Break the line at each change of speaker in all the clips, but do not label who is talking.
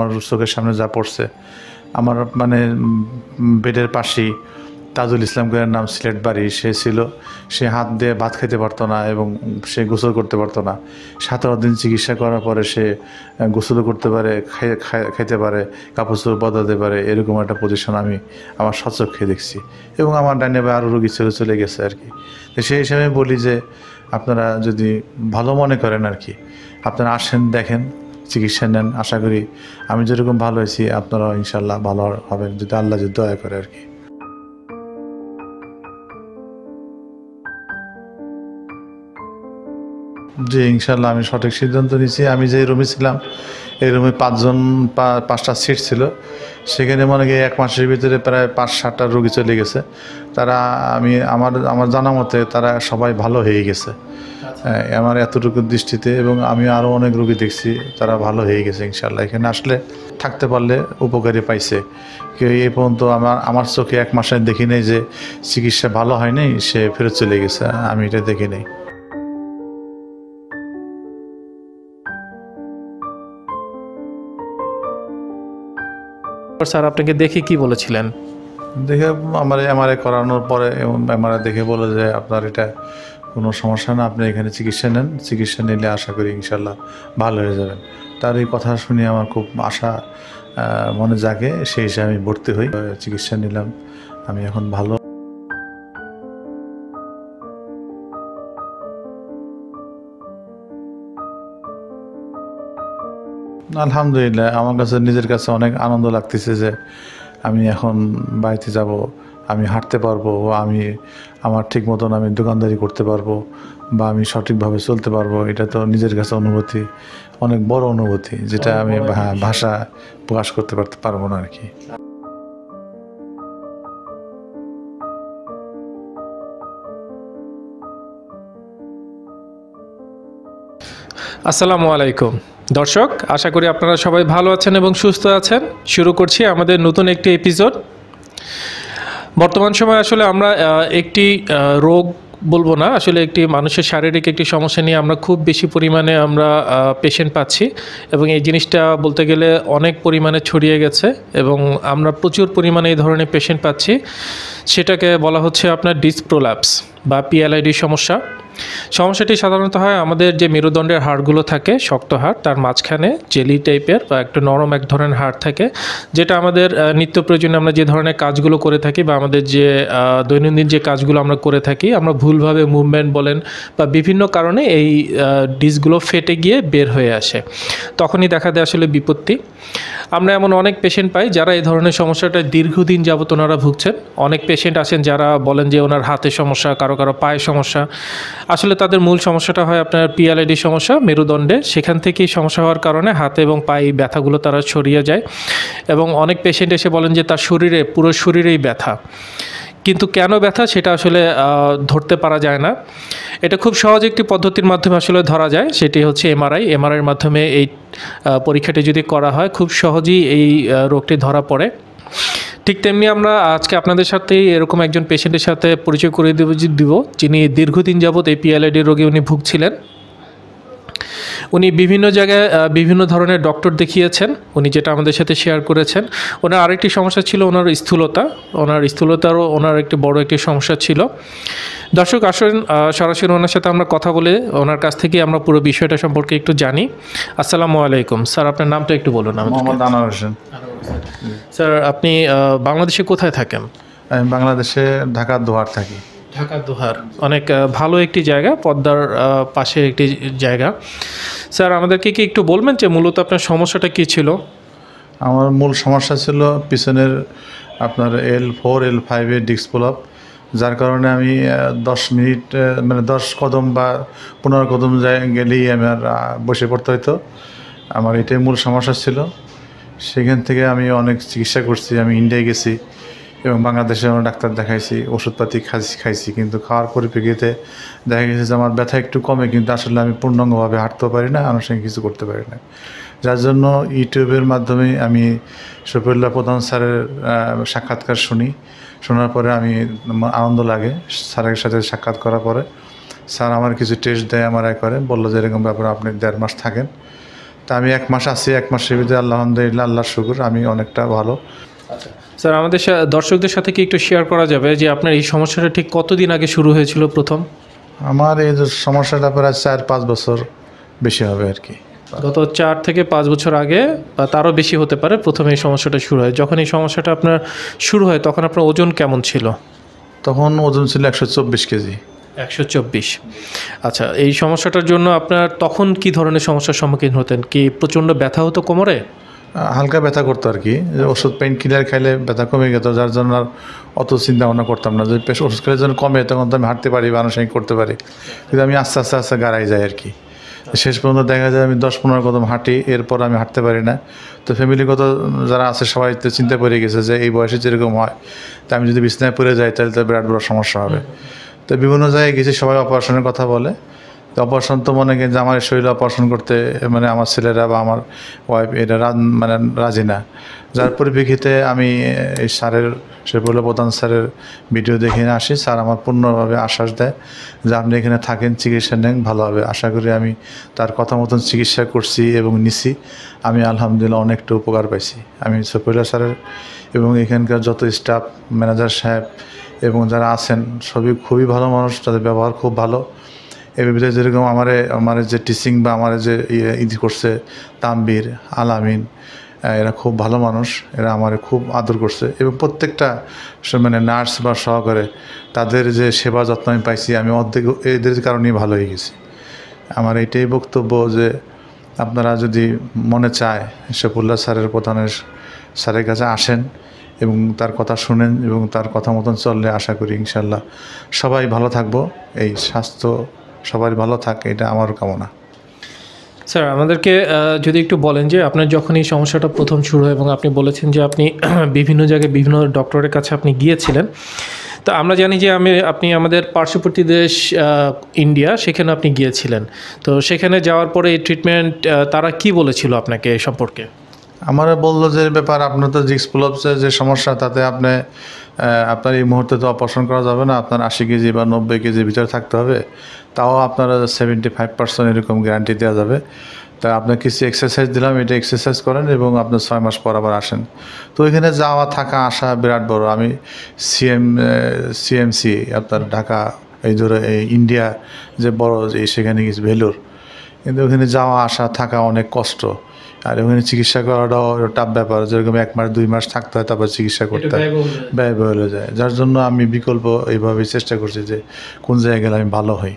আমার চোখের সামনে যা পড়ছে, আমার মানে বেডের পাশেই তাজুল ইসলাম খানের নাম সিলেট বাড়ি, সে ছিল, সে হাত দিয়ে ভাত খেতে পারতো না এবং সে গোসল করতে পারতো না। সতেরো দিন চিকিৎসা করার পরে সে গোসলও করতে পারে, খাই- পারে কাপড় চোপড় বদলাতে পারে, এরকম একটা পজিশন আমি আমার সচক্ষে দেখছি। এবং আমার ডাইনে বা আরও রোগী ছেড়ে চলে গেছে আর কি। তো সেই হিসাবে বলি যে, আপনারা যদি ভালো মনে করেন আর কি, আপনারা আসেন, দেখেন চিকিৎসা নেন। আশা করি আমি যেরকম ভালো হয়েছি আপনারাও ইনশাল্লাহ ভালো হবেন। যদি আল্লাহ যদি দয়া করে আর কি। জি ইনশাল্লাহ আমি সঠিক সিদ্ধান্ত নিয়েছি। আমি যে রুমে ছিলাম এই রুমে পাঁচজন পা- পাঁচটা সিট ছিল। সেখানে মনে হয় এক মাসের ভিতরে প্রায় পাঁচ সাতটা রুগী চলে গেছে। তারা আমি আমার আমার জানা মতে তারা সবাই ভালো হয়ে গেছে। হ্যাঁ, আমার এতটুকু দৃষ্টিতে এবং আমি আরও অনেক রুগী দেখছি তারা ভালো হয়ে গেছে ইনশাল্লাহ এখানে আসলে থাকতে পারলে উপকারী পাইছে। কেউ এই পর্যন্ত আমার আমার চোখে এক মাসে দেখি নেই যে চিকিৎসা ভালো হয়নি সে ফেরত চলে গেছে। আমি এটা দেখি নেই।
স্যার আপনাকে দেখে কি বলেছিলেন?
দেখে আমার এমআরআই করানোর পরে এমআরআই দেখে বলে যে আপনার এটা কোনো সমস্যা না, আপনি এখানে চিকিৎসা নেন, চিকিৎসা নিলে আশা করি ইনশাল্লাহ ভালো হয়ে যাবেন। তার এই কথা শুনে আমার খুব আশা মনে জাগে, সেই হিসেবে আমি ভর্তি হই, চিকিৎসা নিলাম, আমি এখন ভালো। আলহামদুলিল্লাহ আমার কাছে নিজের কাছে অনেক আনন্দ লাগতেছে যে আমি এখন বাড়িতে যাব আমি হাঁটতে পারব বা আমি আমার ঠিক মতন আমি দোকানদারি করতে পারব বা আমি সঠিকভাবে চলতে পারব এটা তো নিজের কাছে অনুভূতি অনেক বড় অনুভূতি যেটা আমি ভাষা প্রকাশ করতে পারতে পারব না আর কি
আসসালামু আলাইকুম। দর্শক, আশা করি আপনারা সবাই ভালো আছেন এবং সুস্থ আছেন। শুরু করছি আমাদের নতুন একটি এপিসোড বর্তমান সময়ে আসলে আমরা একটি রোগ বলব না, আসলে একটি মানুষের শারীরিক একটি সমস্যা নিয়ে আমরা খুব বেশি পরিমাণে আমরা পেশেন্ট পাচ্ছি এবং এই জিনিসটা বলতে গেলে অনেক পরিমাণে ছড়িয়ে গেছে এবং আমরা প্রচুর পরিমাণে এই ধরনের পেশেন্ট পাচ্ছি। সেটাকে বলা হচ্ছে আপনার ডিসপ্রোল্যাপস বা পিএলআইডি সমস্যা। সমস্যাটি সাধারণত হয় আমাদের যে মেরুদণ্ডের হাড়গুলো থাকে, শক্ত হাড়, তার মাঝখানে জেলি টাইপের বা একটু নরম এক ধরনের হাড় থাকে, যেটা আমাদের নিত্য প্রয়োজনে আমরা যে ধরনের কাজগুলো করে থাকি বা আমাদের যে দৈনন্দিন যে কাজগুলো আমরা করে থাকি, আমরা ভুলভাবে মুভমেন্ট বলেন বা বিভিন্ন কারণে এই ডিসগুলো ফেটে গিয়ে বের হয়ে আসে। তখনই দেখা দেয় আসলে বিপত্তি। আমরা এমন অনেক পেশেন্ট পাই যারা এই ধরনের সমস্যাটা দীর্ঘদিন যাবত ওনারা ভুগছেন। অনেক পেশেন্ট আছেন যারা বলেন যে ওনার হাতে সমস্যা, কারও কারও পায়ে সমস্যা আসলে তাদের মূল সমস্যাটা হয় আপনার পিএলআইডি সমস্যা, মেরুদণ্ডে। সেখান থেকেই সমস্যা হওয়ার কারণে হাতে এবং পায়ে ব্যথাগুলো তারা ছড়িয়ে যায়। এবং অনেক পেশেন্ট এসে বলেন যে, তার শরীরে, পুরো শরীরেই ব্যথা। কিন্তু কেন ব্যথা সেটা আসলে ধরতে পারা যায় না। এটা খুব সহজ একটি পদ্ধতির মাধ্যমে আসলে ধরা যায়। সেটি হচ্ছে এমআরআই এমআরআইয়ের মাধ্যমে এই পরীক্ষাটি যদি করা হয়, খুব সহজেই এই রোগটি ধরা পড়ে। ঠিক তেমনি আমরা আজকে আপনাদের সাথে এরকম একজন পেশেন্টের সাথে পরিচয় করে দেব দিব, যিনি দীর্ঘদিন যাবৎ এই পিএলআইডি রোগে উনি ভুগছিলেন। উনি বিভিন্ন জায়গায় বিভিন্ন ধরনের ডক্টর দেখিয়েছেন। উনি যেটা আমাদের সাথে শেয়ার করেছেন। ওনার আরেকটি সমস্যা ছিল ওনার স্থূলতা। ওনার স্থূলতারও ওনার একটি বড় একটি সমস্যা ছিল। দর্শক আসুন সরাসরি ওনার সাথে আমরা কথা বলে ওনার কাছ থেকে আমরা পুরো বিষয়টা সম্পর্কে একটু জানি। আসসালামু আলাইকুম। স্যার আপনার নামটা একটু বলুন
মোহাম্মদ আনোয়ার হোসেন।
স্যার আপনি বাংলাদেশে কোথায় থাকেন?
আমি বাংলাদেশে ঢাকার দোহার থাকি।
ঢাকা দোহার অনেক ভালো একটি জায়গা পদ্মার পাশে একটি জায়গা। স্যার, আমাদেরকে কি একটু বলবেন যে মূলত আপনার সমস্যাটা কী ছিল?
আমার মূল সমস্যা ছিল পিছনের আপনার এল ফোর এল ফাইভের ডিস্ক আপ যার কারণে আমি দশ মিনিট মানে দশ কদম বা পনেরো কদম গেলেই আমার বসে পড়তে হতো আমার এটাই মূল সমস্যা ছিল। সেখান থেকে আমি অনেক চিকিৎসা করছি, আমি ইন্ডিয়ায় গেছি। এবং বাংলাদেশে আমার ডাক্তার দেখাইছি, ওষুধপাতি খাইছি খাইছি, কিন্তু খাওয়ার পরিপ্রেক্ষিতে দেখা গেছে যে আমার ব্যথা একটু কমে, কিন্তু আসলে আমি পূর্ণাঙ্গভাবে হাঁটতেও পারি না আনুষঙ্গিক কিছু করতে পারি না। যার জন্য ইউটিউবের মাধ্যমে আমি শফিউল্লাহ প্রধান স্যারের সাক্ষাৎকার শুনি। শোনার পরে আমি আনন্দ লাগে স্যারের সাথে সাক্ষাৎ করার পরে। স্যার আমার কিছু টেস্ট দেয়, আমার করে, বলল যে এরকম ব্যাপারে আপনি দেড় মাস থাকেন। তা আমি এক মাস আছি, এক মাসের ভিতরে আল্লাহ আলহামদুলিল্লাহ, আল্লাহর শুকুর, আমি অনেকটা ভালো।
আচ্ছা স্যার আমাদের দর্শকদের সাথে কি একটু শেয়ার করা যাবে যে আপনার এই সমস্যাটা ঠিক কতদিন আগে শুরু হয়েছিল প্রথম?
আমার এই সমস্যাটা প্রায় চার পাঁচ বছর বেশি হবে আর কি।
গত চার থেকে পাঁচ বছর আগে বা তারও বেশি হতে পারে প্রথমে এই সমস্যাটা শুরু হয়। যখন এই সমস্যাটা আপনার শুরু হয় তখন আপনার ওজন কেমন ছিল?
তখন ওজন ছিল একশো চব্বিশ কেজি।
একশো চব্বিশ। আচ্ছা এই সমস্যাটার জন্য আপনার তখন কি ধরনের সমস্যার সম্মুখীন হতেন? কি প্রচণ্ড ব্যথা হতো কোমরে?
হালকা ব্যথা করতো আর কি। যে ওষুধ পেইন কিলার খাইলে ব্যথা কমে যেত যার জন্য আর অত চিন্তা ভাবনা করতাম না। যদি পেশ ওষুধ খেলে যখন কমে, তখন তো আমি হাঁটতে পারি বা আনুষঙ্গিক করতে পারি। কিন্তু আমি আস্তে আস্তে আস্তে গাড়াই যাই আর কি। শেষ পর্যন্ত দেখা যায় আমি দশ পনেরো কদম হাঁটি, এরপর আমি হাঁটতে পারি না। তো ফ্যামিলিগত যারা আছে, সবাই তো চিন্তা পড়ে গেছে যে এই বয়সে যেরকম হয়, তা আমি যদি বিছনায় পড়ে যাই, তাহলে তো বিরাট বড় সমস্যা হবে। তো বিভিন্ন জায়গায় গেছি, সবাই অপারেশনের কথা বলে। অপারেশন তো মনে করেন যে আমার শরীরে অপারেশন করতে মানে আমার ছেলেরা বা আমার ওয়াইফ এটা মানে রাজি না। যার পরিপ্রেক্ষিতে আমি এই স্যারের শরীফুল্লাহ প্রধান স্যারের ভিডিও দেখে আসি। স্যার আমার পূর্ণভাবে আশ্বাস দেয় যে আপনি এখানে থাকেন, চিকিৎসা নেন ভালো হবে আশা করি আমি তার কথা মতন চিকিৎসা করছি এবং নিছি। আমি আলহামদুলিল্লাহ অনেকটা উপকার পাইছি। আমি শফিউল্লাহ স্যারের এবং এখানকার যত স্টাফ ম্যানেজার সাহেব এবং যারা আছেন, সবই খুবই ভালো মানুষ, তাদের ব্যবহার খুব ভালো। ভিতরে যেরকম আমার আমার যে টিচিং বা আমার যে ইয়ে করছে তাম্বির আলামিন এরা খুব ভালো মানুষ, এরা আমার খুব আদর করছে এবং প্রত্যেকটা মানে নার্স বা সহকারে তাদের যে সেবা যত্ন আমি পাইছি, আমি অর্ধেক এদের কারণেই ভালো হয়ে গেছি। আমার এইটাই বক্তব্য যে আপনারা যদি মনে চায় শফুল্লাহ স্যারের প্রধানের স্যারের কাছে আসেন এবং তার কথা শুনেন এবং তার কথা মতন চললে আশা করি ইনশাল্লাহ সবাই ভালো থাকব। এই স্বাস্থ্য সবাই ভালো থাক এটা আমার কামনা।
স্যার আমাদেরকে যদি একটু বলেন যে আপনার যখন এই সমস্যাটা প্রথম শুরু হয় এবং আপনি বলেছেন যে আপনি বিভিন্ন জায়গায় বিভিন্ন ডক্টরের কাছে আপনি গিয়েছিলেন তো আমরা জানি যে আমি আপনি আমাদের পার্শ্ববর্তী দেশ ইন্ডিয়া সেখানে আপনি গিয়েছিলেন। তো সেখানে যাওয়ার পরে এই ট্রিটমেন্ট তারা কি বলেছিল আপনাকে এই সম্পর্কে?
আমার বলল যে ব্যাপার আপনার তো জিক্স যে সমস্যা তাতে আপনি আপনার এই মুহূর্তে তো অপারেশন করা যাবে না, আপনার আশি কেজি বা নব্বই কেজির ভিতরে থাকতে হবে। তাও আপনার সেভেন্টি ফাইভ পার্সেন্ট এরকম গ্যারান্টি দেওয়া যাবে। তা আপনার কিছু এক্সারসাইজ দিলাম, এটা এক্সারসাইজ করেন এবং আপনার ছয় মাস পর আবার আসেন। তো এখানে যাওয়া, থাকা, আসা বিরাট বড়। আমি সিএম সিএমসি আপনার ঢাকা, এই ধরো, এই ইন্ডিয়া যে বড় যে সেখানে গেছি ভেলোর। কিন্তু ওখানে যাওয়া আসা থাকা অনেক কষ্ট। আর ওখানে চিকিৎসা করাটাও টাফ ব্যাপার। যেরকম এক মাস দুই মাস থাকতে হয় তারপর চিকিৎসা করতে হয়। ব্যয় ব্যয় হয়ে যায়। যার জন্য আমি বিকল্প এইভাবে চেষ্টা করছি যে কোন জায়গায় গেলে আমি ভালো হই।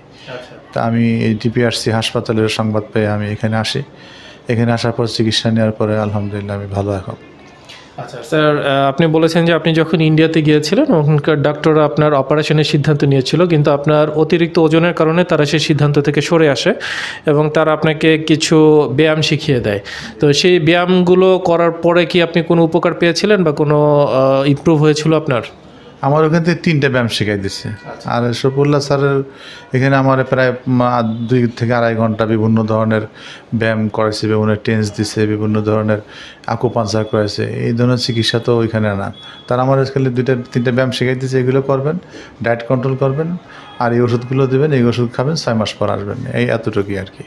তা আমি এই ডিপিআরসি হাসপাতালের সংবাদ পেয়ে আমি এখানে আসি। এখানে আসার পর চিকিৎসা নেওয়ার পরে আলহামদুলিল্লাহ আমি ভালো এখন।
আচ্ছা স্যার আপনি বলেছেন যে আপনি যখন ইন্ডিয়াতে গিয়েছিলেন, ওখানকার ডাক্তাররা আপনার অপারেশনের সিদ্ধান্ত নিয়েছিল, কিন্তু আপনার অতিরিক্ত ওজনের কারণে তারা সেই সিদ্ধান্ত থেকে সরে আসে এবং তারা আপনাকে কিছু ব্যায়াম শিখিয়ে দেয়। তো সেই ব্যায়ামগুলো করার পরে কি আপনি কোনো উপকার পেয়েছিলেন বা কোনো ইমপ্রুভ হয়েছিল আপনার?
আমার ওখান থেকে তিনটা ব্যায়াম শিখাই দিচ্ছে আর শফুল্লাহ স্যারের এখানে আমার প্রায় দুই থেকে আড়াই ঘণ্টা বিভিন্ন ধরনের ব্যায়াম করেছে বিভিন্ন টেন্স দিছে বিভিন্ন ধরনের আকুপাঞ্চার করেছে এই ধরনের চিকিৎসা তো ওইখানে না। তারা আমার আজকাল দুইটা তিনটা ব্যায়াম শিখাই দিচ্ছে এগুলো করবেন ডায়েট কন্ট্রোল করবেন আর এই ওষুধগুলো দেবেন এই ওষুধ খাবেন ছয় মাস পর আসবেন। এই এতটুকুই আর কি।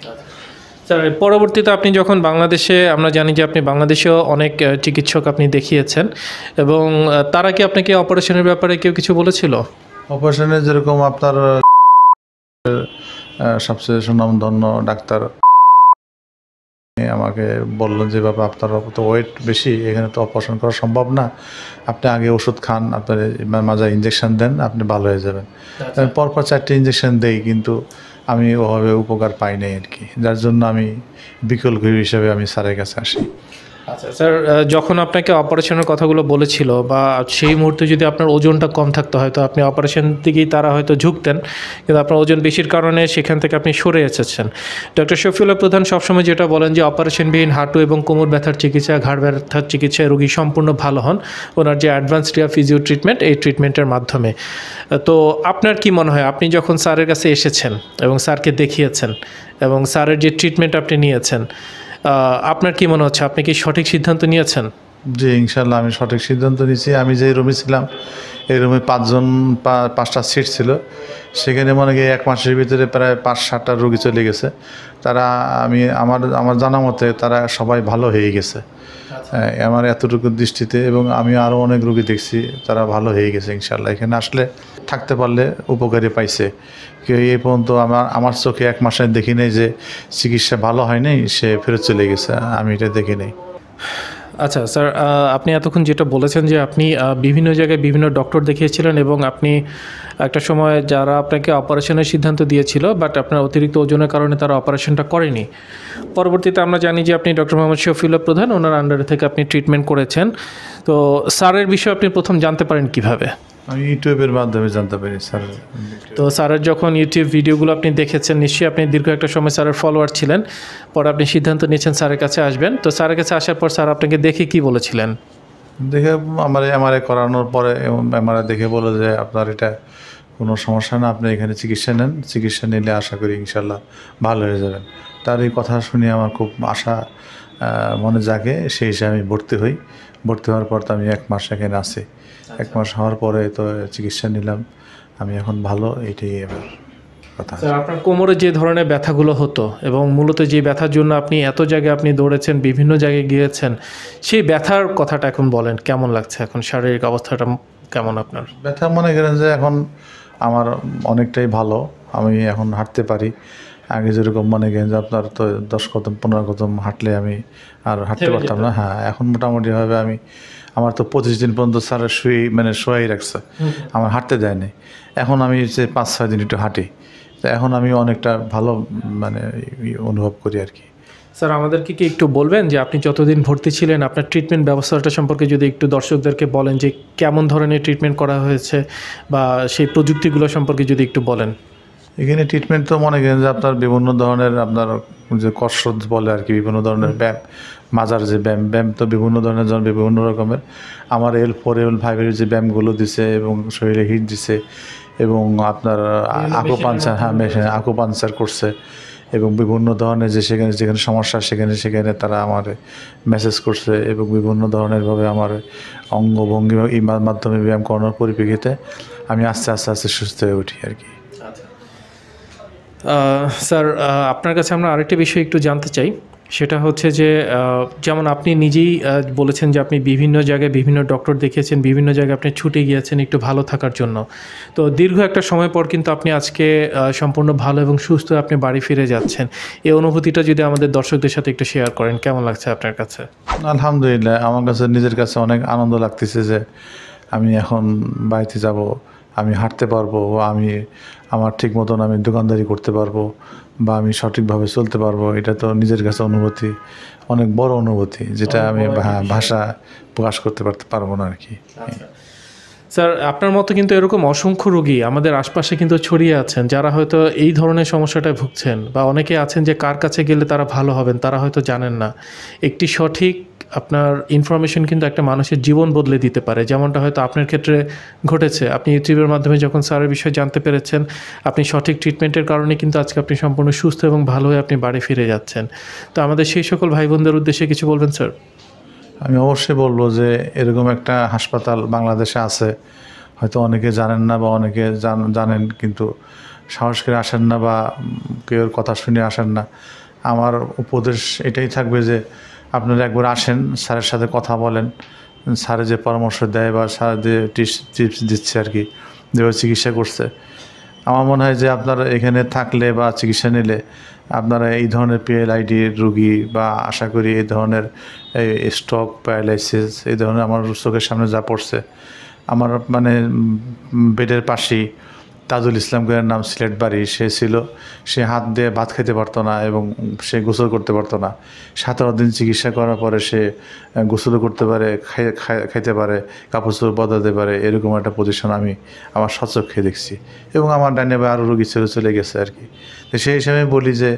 স্যার পরবর্তীতে আপনি যখন বাংলাদেশে আমরা জানি যে আপনি বাংলাদেশেও অনেক চিকিৎসক আপনি দেখিয়েছেন এবং তারা কি আপনাকে অপারেশনের ব্যাপারে কেউ কিছু বলেছিল?
অপারেশনে যেরকম আপনার সবচেয়ে সুনামধন্য ডাক্তার আমাকে বললেন যে বাবা আপনার তো ওয়েট বেশি এখানে তো অপারেশন করা সম্ভব না। আপনি আগে ওষুধ খান আপনার মাঝে ইঞ্জেকশন দেন আপনি ভালো হয়ে যাবেন। পরপর চারটে ইঞ্জেকশন দেই কিন্তু আমি ওভাবে উপকার পাই নাই আর কি। যার জন্য আমি বিকল্প হিসাবে আমি স্যারের কাছে আসি।
আচ্ছা স্যার যখন আপনাকে অপারেশনের কথাগুলো বলেছিল বা সেই মুহূর্তে যদি আপনার ওজনটা কম থাকতো, হয়তো আপনি অপারেশন দিকেই তারা হয়তো ঝুঁকতেন, কিন্তু আপনার ওজন বেশির কারণে সেখান থেকে আপনি সরে এসেছেন। ডক্টর শফিউল্লাহ প্রধান সবসময় যেটা বলেন যে, অপারেশনবিহীন হাঁটু এবং কোমর ব্যথার চিকিৎসা, ঘাড় ব্যথার চিকিৎসায় রোগী সম্পূর্ণ ভালো হন। ওনার যে অ্যাডভান্স রিয়া ফিজিও ট্রিটমেন্ট এই ট্রিটমেন্টের মাধ্যমে। তো আপনার কি মনে হয়? আপনি যখন স্যারের কাছে এসেছেন এবং স্যারকে দেখিয়েছেন এবং স্যারের যে ট্রিটমেন্ট আপনি নিয়েছেন আপনার কি মনে হচ্ছে? আপনি কি সঠিক সিদ্ধান্ত নিয়েছেন?
জি ইনশাল্লাহ আমি সঠিক সিদ্ধান্ত নিয়েছি। আমি যে রুমে ছিলাম এই রুমে পাঁচজন পা- পাঁচটা সিট ছিল। সেখানে মনে করি এক মাসের ভিতরে প্রায় পাঁচ সাতটা রুগী চলে গেছে। তারা আমি আমার আমার জানা মতে তারা সবাই ভালো হয়ে গেছে। হ্যাঁ, আমার এতটুকু দৃষ্টিতে এবং আমি আরও অনেক রুগী দেখছি তারা ভালো হয়ে গেছে ইনশাল্লাহ এখানে আসলে থাকতে পারলে উপকারী পাইছে। কেউ এই পর্যন্ত আমার আমার চোখে এক মাসে দেখি নেই যে চিকিৎসা ভালো হয়নি সে ফেরত চলে গেছে। আমি এটা দেখি নেই।
আচ্ছা স্যার আপনি এতক্ষণ যেটা বলেছেন যে আপনি বিভিন্ন জায়গায় বিভিন্ন ডক্টর দেখিয়েছিলেন এবং আপনি একটা সময় যারা আপনাকে অপারেশনের সিদ্ধান্ত দিয়েছিল, বাট আপনার অতিরিক্ত ওজনের কারণে তারা অপারেশনটা করেনি। পরবর্তীতে আমরা জানি যে আপনি ডক্টর মোহাম্মদ শফিউল্লাহ প্রধান, ওনার আন্ডারে থেকে আপনি ট্রিটমেন্ট করেছেন। তো স্যারের বিষয়ে আপনি প্রথম জানতে পারেন কীভাবে?
আমি ইউটিউবের মাধ্যমে জানতে পারি স্যার।
তো স্যারের যখন ইউটিউব ভিডিওগুলো আপনি দেখেছেন নিশ্চয়ই আপনি দীর্ঘ একটা সময় স্যারের ফলোয়ার ছিলেন। পরে আপনি সিদ্ধান্ত নিয়েছেন স্যারের কাছে আসবেন। তো স্যারের কাছে আসার পর স্যার আপনাকে দেখে কি বলেছিলেন?
দেখে আমার এমআরআই করানোর পরে এমআরআই দেখে বলে যে আপনার এটা কোনো সমস্যা না আপনি এখানে চিকিৎসা নেন। চিকিৎসা নিলে আশা করি ইনশাল্লাহ ভালো হয়ে যাবেন। তার এই কথা শুনে আমার খুব আশা মনে জাগে। সেই হিসাবে আমি ভর্তি হই। ভর্তি হওয়ার পর তো আমি এক মাস এখানে আছি। এক মাস হওয়ার পরে তো চিকিৎসা নিলাম। আমি এখন ভালো এইটাই এবার কথা
স্যার আপনার কোমরে যে ধরনের ব্যথাগুলো হতো এবং মূলত যে ব্যথার জন্য আপনি এত জায়গায় আপনি দৌড়েছেন বিভিন্ন জায়গায় গিয়েছেন সেই ব্যথার কথাটা এখন বলেন কেমন লাগছে এখন? শারীরিক অবস্থাটা কেমন আপনার?
ব্যথা মনে করেন যে এখন আমার অনেকটাই ভালো আমি এখন হাঁটতে পারি। আগে যেরকম মনে করেন যে আপনার তো দশ কদম পনেরো কদম হাঁটলে আমি আর হাঁটতে পারতাম না হ্যাঁ এখন মোটামুটিভাবে আমি আমার তো পঁচিশ দিন পর্যন্ত স্যার শুয়ে মানে শোয়াই রাখছে। আমার হাঁটতে দেয়নি এখন আমি যে পাঁচ, ছয় দিন একটু হাঁটি, তো এখন আমি অনেকটা ভালো মানে অনুভব করি আর কি।
স্যার, আমাদেরকে কি একটু বলবেন যে আপনি যতদিন ভর্তি ছিলেন, আপনার ট্রিটমেন্ট ব্যবস্থাটা সম্পর্কে যদি একটু দর্শকদেরকে বলেন যে কেমন ধরনের ট্রিটমেন্ট করা হয়েছে বা সেই প্রযুক্তিগুলো সম্পর্কে যদি একটু বলেন।
এখানে ট্রিটমেন্ট তো মনে করেন যে আপনার বিভিন্ন ধরনের আপনার যে কসরত বলে আর কি বিভিন্ন ধরনের ব্যায়াম মাজার যে ব্যায়াম ব্যায়াম তো বিভিন্ন ধরনের জন বিভিন্ন রকমের। আমার এল ফোর এল ফাইভের যে ব্যায়ামগুলো দিছে এবং শরীরে হিট দিছে এবং আপনার আকো পাঞ্চার হ্যাঁ মেশিন আকো পাঞ্চার করছে এবং বিভিন্ন ধরনের যে সেখানে যেখানে সমস্যা সেখানে সেখানে তারা আমার মেসেজ করছে এবং বিভিন্ন ধরনেরভাবে আমার অঙ্গভঙ্গি মাধ্যমে ব্যায়াম করানোর পরিপ্রেক্ষিতে আমি আস্তে আস্তে আস্তে সুস্থ হয়ে উঠি আর কি।
স্যার আপনার কাছে আমরা আরেকটি বিষয় একটু জানতে চাই। সেটা হচ্ছে যে যেমন আপনি নিজেই বলেছেন যে আপনি বিভিন্ন জায়গায় বিভিন্ন ডক্টর দেখিয়েছেন, বিভিন্ন জায়গায় আপনি ছুটে গিয়েছেন একটু ভালো থাকার জন্য। তো দীর্ঘ একটা সময় পর কিন্তু আপনি আজকে সম্পূর্ণ ভালো এবং সুস্থ আপনি বাড়ি ফিরে যাচ্ছেন। এই অনুভূতিটা যদি আমাদের দর্শকদের সাথে একটু শেয়ার করেন, কেমন লাগছে আপনার কাছে?
আলহামদুলিল্লাহ, আমার কাছে নিজের কাছে অনেক আনন্দ লাগতেছে যে, আমি এখন বাড়িতে যাব। আমি হাঁটতে পারব আমি আমার ঠিক মতন আমি দোকানদারি করতে পারব বা আমি সঠিকভাবে চলতে পারব এটা তো নিজের কাছে অনুভূতি অনেক বড় অনুভূতি যেটা আমি ভাষা প্রকাশ করতে পারতে পারব না আর কি।
স্যার, আপনার মতো কিন্তু এরকম অসংখ্য রোগী আমাদের আশপাশে কিন্তু ছড়িয়ে আছেন, যারা হয়তো এই ধরনের সমস্যাটায় ভুগছেন বা অনেকে আছেন যে কার কাছে গেলে তারা ভালো হবেন, তারা হয়তো জানেন না। একটি সঠিক আপনার ইনফরমেশন কিন্তু একটা মানুষের জীবন বদলে দিতে পারে, যেমনটা হয়তো আপনার ক্ষেত্রে ঘটেছে। আপনি ইউটিউবের মাধ্যমে যখন স্যারের বিষয়ে জানতে পেরেছেন, আপনি সঠিক ট্রিটমেন্টের কারণে কিন্তু আজকে আপনি সম্পূর্ণ সুস্থ এবং ভালো হয়ে আপনি বাড়ি ফিরে যাচ্ছেন। তো আমাদের সেই সকল ভাই বোনদের উদ্দেশ্যে কিছু বলবেন, স্যার?
আমি অবশ্যই বলব যে এরকম একটা হাসপাতাল বাংলাদেশে আছে, হয়তো অনেকে জানেন না বা অনেকে জান- জানেন কিন্তু সাহস করে আসেন না বা কেউ কথা শুনে আসেন না। আমার উপদেশ এটাই থাকবে যে আপনারা একবার আসেন, স্যারের সাথে কথা বলেন, স্যারে যে পরামর্শ দেয় বা স্যার যে টিপস দিচ্ছে আর কি, যেভাবে চিকিৎসা করছে। আমার মনে হয় যে আপনারা এখানে থাকলে বা চিকিৎসা নিলে আপনারা এই ধরনের পিএলআইডি রুগী বা আশা করি এই ধরনের, এই স্ট্রোক, প্যারালাইসিস, এই ধরনের আমার চোখের সামনে যা পড়ছে, আমার মানে বেডের পাশেই তাজুল ইসলাম গুয়ের নাম সিলেট বাড়ি, সে ছিল, সে হাত দিয়ে ভাত খেতে পারতো না এবং সে গোসল করতে পারতো না। সতেরো দিন চিকিৎসা করার পরে সে গোসলও করতে পারে, খাই- খাই- খাইতে পারে কাপড় চোপড় বদলাতে পারে, এরকম একটা পজিশন আমি আমার সচক্ষে দেখছি। এবং আমার ডাইনে বা আরও রোগী ছেড়ে চলে গেছে আর কি। তো সেই হিসাবে বলি যে,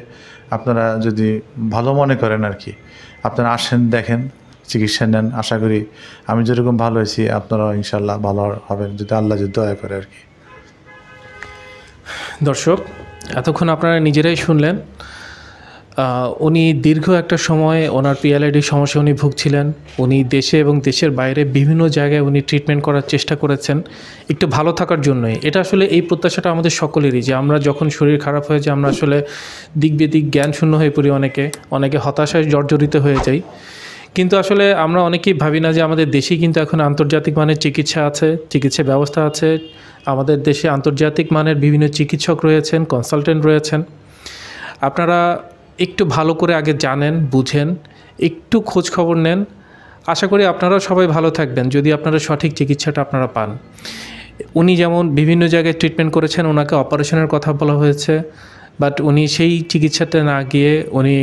আপনারা যদি ভালো মনে করেন আর কি, আপনারা আসেন, দেখেন, চিকিৎসা নেন, আশা করি আমি যেরকম ভালো হয়েছি আপনারাও ইনশাল্লাহ ভালো হবেন, যদি আল্লাহ যদি দয়া করে আর কি।
দর্শক, এতক্ষণ আপনারা নিজেরাই শুনলেন উনি দীর্ঘ একটা সময় ওনার পিএলআইডির সমস্যা উনি ভুগছিলেন। উনি দেশে এবং দেশের বাইরে বিভিন্ন জায়গায় উনি ট্রিটমেন্ট করার চেষ্টা করেছেন। একটু ভালো থাকার জন্যই। এটা আসলে এই প্রত্যাশাটা আমাদের সকলেরই যে আমরা যখন শরীর খারাপ হয়ে যায়, আমরা আসলে দিক বেদিক জ্ঞান শূন্য হয়ে পড়ি অনেকে। অনেকে হতাশায় জর্জরিত হয়ে যাই। কিন্তু আসলে আমরা অনেকেই ভাবি না যে আমাদের দেশেই কিন্তু এখন আন্তর্জাতিক মানের চিকিৎসা আছে, চিকিৎসা ব্যবস্থা আছে। আমাদের দেশে আন্তর্জাতিক মানের বিভিন্ন চিকিৎসক রয়েছেন কনসালটেন্ট রয়েছেন। আপনারা একটু ভালো করে আগে জানেন, বুঝেন, একটু খোঁজ খবর নেন। আশা করি আপনারাও সবাই ভালো থাকবেন, যদি আপনারা সঠিক চিকিৎসাটা আপনারা পান। উনি যেমন বিভিন্ন জায়গায় ট্রিটমেন্ট করেছেন, ওনাকে অপারেশনের কথা বলা হয়েছে। বাট উনি সেই চিকিৎসাটা না গিয়ে উনি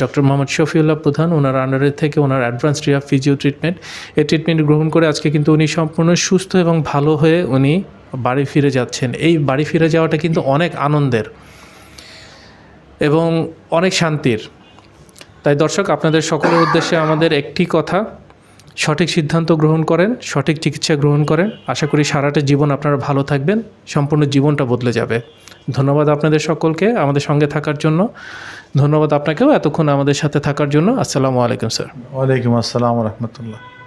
ডক্টর মোহাম্মদ শফিউল্লাহ প্রধান, ওনার আন্ডারের থেকে ওনার অ্যাডভান্স রিয়া ফিজিও ট্রিটমেন্ট এই ট্রিটমেন্ট গ্রহণ করে আজকে কিন্তু উনি সম্পূর্ণ সুস্থ এবং ভালো হয়ে উনি বাড়ি ফিরে যাচ্ছেন। এই বাড়ি ফিরে যাওয়াটা কিন্তু অনেক আনন্দের এবং অনেক শান্তির। তাই দর্শক, আপনাদের সকলের উদ্দেশ্যে আমাদের একটি কথা সঠিক সিদ্ধান্ত গ্রহণ করেন, সঠিক চিকিৎসা গ্রহণ করেন। আশা করি সারাটা জীবন আপনারা ভালো থাকবেন, সম্পূর্ণ জীবনটা বদলে যাবে। ধন্যবাদ আপনাদের সকলকে আমাদের সঙ্গে থাকার জন্য। ধন্যবাদ আপনাকেও এতক্ষণ আমাদের সাথে থাকার জন্য। আসসালামু আলাইকুম, স্যার।
ওয়ালাইকুম আসসালাম রহমতুল্লাহ।